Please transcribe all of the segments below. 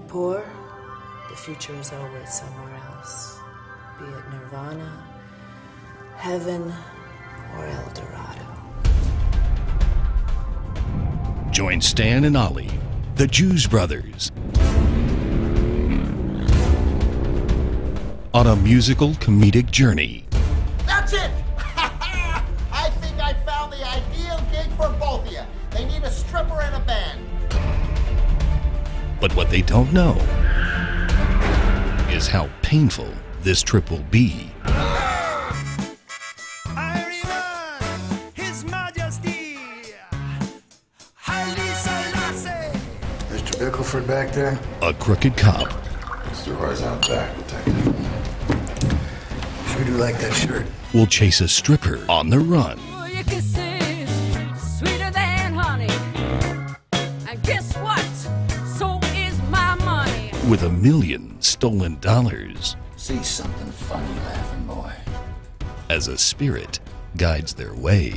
poor, the future is always somewhere else. Be it nirvana, heaven, or El Dorado. Join Stan and Ollie, the Jews Brothers, on a musical comedic journey. But what they don't know is how painful this trip will be. Mr. Bickleford back there? A crooked cop Mr. Horizon's back, detective. Sure do like that shirt. will chase a stripper on the run oh, Your kisses sweeter than honey. And guess what? With a million stolen dollars See something funny, laughing boy. as a spirit guides their way.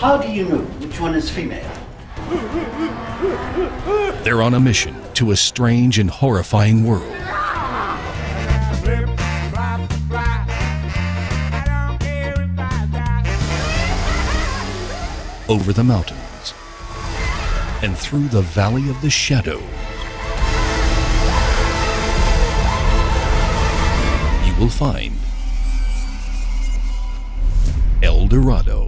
How do you know which one is female? They're on a mission to a strange and horrifying world. Over the mountains and through the valley of the shadow. You will find El Dorado.